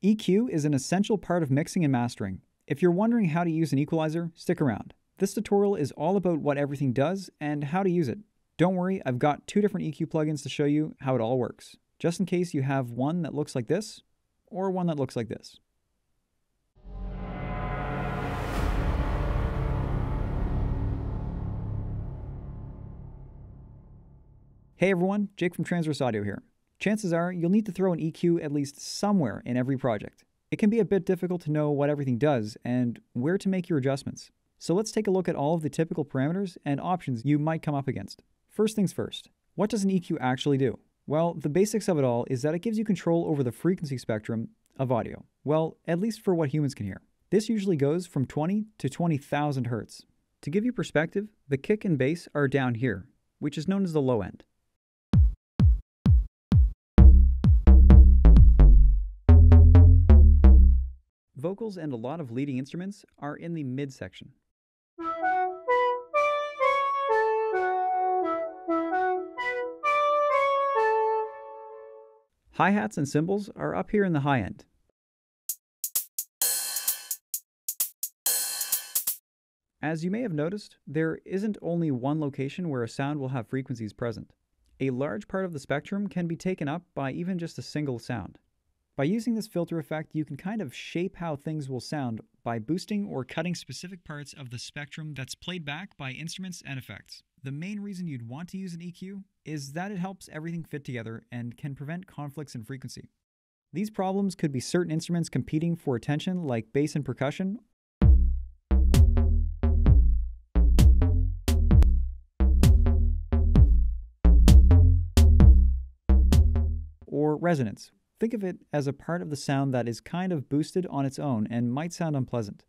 EQ is an essential part of mixing and mastering. If you're wondering how to use an equalizer, stick around. This tutorial is all about what everything does and how to use it. Don't worry, I've got two different EQ plugins to show you how it all works, just in case you have one that looks like this or one that looks like this. Hey everyone, Jake from Transverse Audio here. Chances are you'll need to throw an EQ at least somewhere in every project. It can be a bit difficult to know what everything does and where to make your adjustments. So let's take a look at all of the typical parameters and options you might come up against. First things first, what does an EQ actually do? Well, the basics of it all is that it gives you control over the frequency spectrum of audio. Well, at least for what humans can hear. This usually goes from 20 to 20,000 hertz. To give you perspective, the kick and bass are down here, which is known as the low end. Vocals and a lot of leading instruments are in the midsection. Hi-hats and cymbals are up here in the high end. As you may have noticed, there isn't only one location where a sound will have frequencies present. A large part of the spectrum can be taken up by even just a single sound. By using this filter effect, you can kind of shape how things will sound by boosting or cutting specific parts of the spectrum that's played back by instruments and effects. The main reason you'd want to use an EQ is that it helps everything fit together and can prevent conflicts in frequency. These problems could be certain instruments competing for attention like bass and percussion, or resonance, Think of it as a part of the sound that is kind of boosted on its own and might sound unpleasant.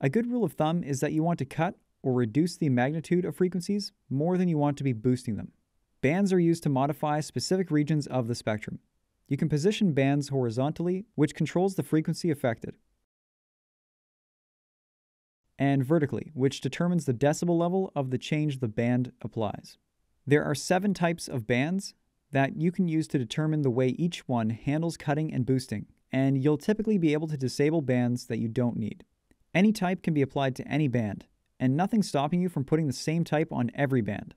A good rule of thumb is that you want to cut or reduce the magnitude of frequencies more than you want to be boosting them. Bands are used to modify specific regions of the spectrum. You can position bands horizontally, which controls the frequency affected and vertically, which determines the decibel level of the change the band applies. There are seven types of bands that you can use to determine the way each one handles cutting and boosting, and you'll typically be able to disable bands that you don't need. Any type can be applied to any band, and nothing's stopping you from putting the same type on every band.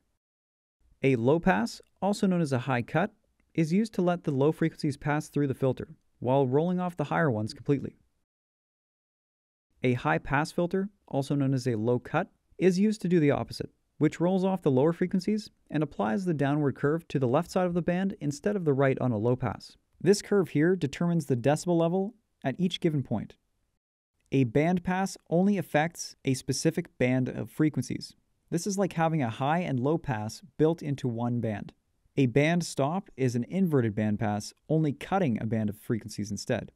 A low pass, also known as a high cut, is used to let the low frequencies pass through the filter, while rolling off the higher ones completely. A high pass filter, also known as a low cut, is used to do the opposite, which rolls off the lower frequencies and applies the downward curve to the left side of the band instead of the right on a low pass. This curve here determines the decibel level at each given point. A band pass only affects a specific band of frequencies. This is like having a high and low pass built into one band. A band stop is an inverted band pass, only cutting a band of frequencies instead.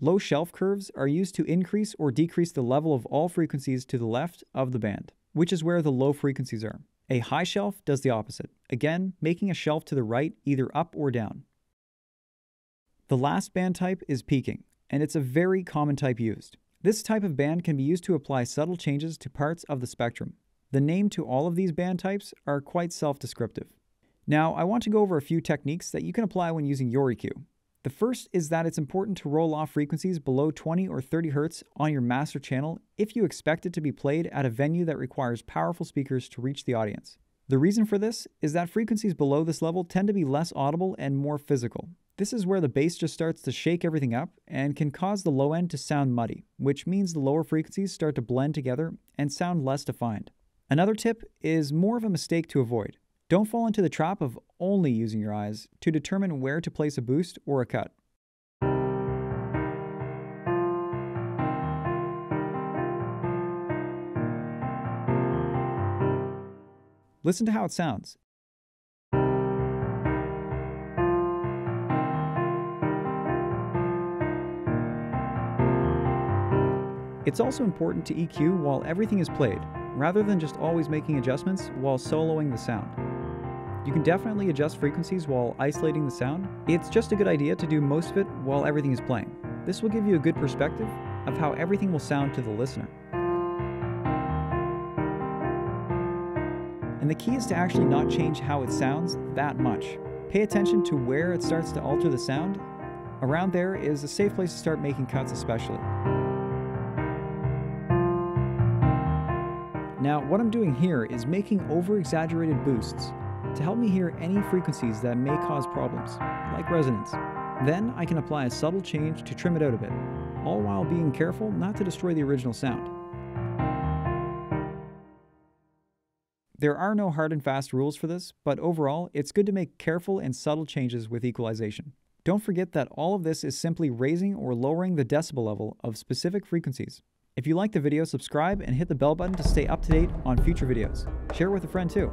Low shelf curves are used to increase or decrease the level of all frequencies to the left of the band, which is where the low frequencies are. A high shelf does the opposite, again, making a shelf to the right either up or down. The last band type is peaking, and it's a very common type used. This type of band can be used to apply subtle changes to parts of the spectrum. The name to all of these band types are quite self-descriptive. Now, I want to go over a few techniques that you can apply when using your EQ. The first is that it's important to roll off frequencies below 20 or 30 Hz on your master channel if you expect it to be played at a venue that requires powerful speakers to reach the audience. The reason for this is that frequencies below this level tend to be less audible and more physical. This is where the bass just starts to shake everything up and can cause the low end to sound muddy, which means the lower frequencies start to blend together and sound less defined. Another tip is more of a mistake to avoid. Don't fall into the trap of only using your eyes to determine where to place a boost or a cut. Listen to how it sounds. It's also important to EQ while everything is played, rather than just always making adjustments while soloing the sound. You can definitely adjust frequencies while isolating the sound. It's just a good idea to do most of it while everything is playing. This will give you a good perspective of how everything will sound to the listener. And the key is to actually not change how it sounds that much. Pay attention to where it starts to alter the sound. Around there is a safe place to start making cuts especially. Now, what I'm doing here is making over-exaggerated boosts to help me hear any frequencies that may cause problems, like resonance. Then I can apply a subtle change to trim it out a bit, all while being careful not to destroy the original sound. There are no hard and fast rules for this, but overall, it's good to make careful and subtle changes with equalization. Don't forget that all of this is simply raising or lowering the decibel level of specific frequencies. If you like the video, subscribe and hit the bell button to stay up to date on future videos. Share with a friend too.